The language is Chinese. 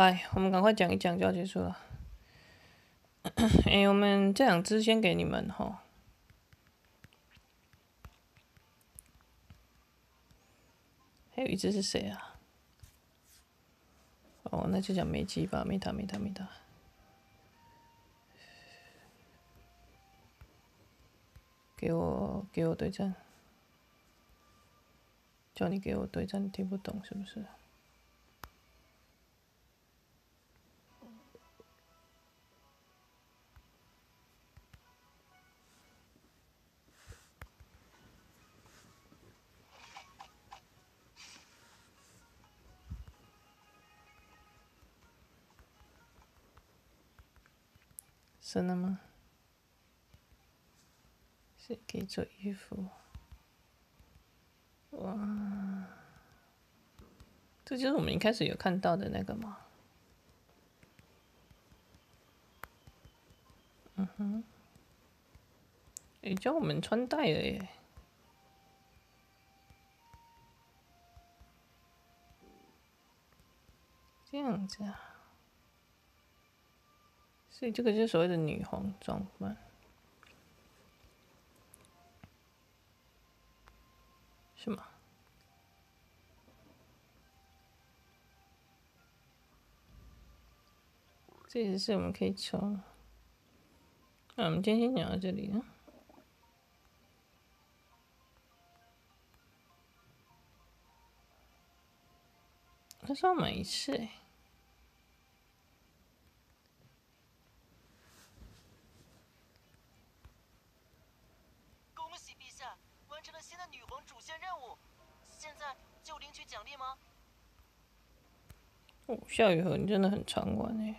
来，我们赶快讲一讲就要结束了。哎，我们这两只先给你们哈。还有一只是谁啊？哦，那就讲梅姬吧，没他，没他，没他。给我，给我对战。叫你给我对战，听不懂是不是？真的吗？是可以做衣服。哇，这就是我们一开始有看到的那个吗？嗯哼，诶，教我们穿戴了耶，这样子啊，所以这个就是所谓的女皇装扮。是吗？这也是我们可以抽。那我们今天先讲到这里啊。他说要买一次这个新的女皇主线任务现在就领取奖励吗？哦夏雨荷你真的很猖狂哎